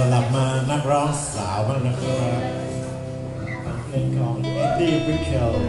สลับมานักร้องสาวบ้างนะครับเล่นของเอ็ดดี้บิ๊กเคล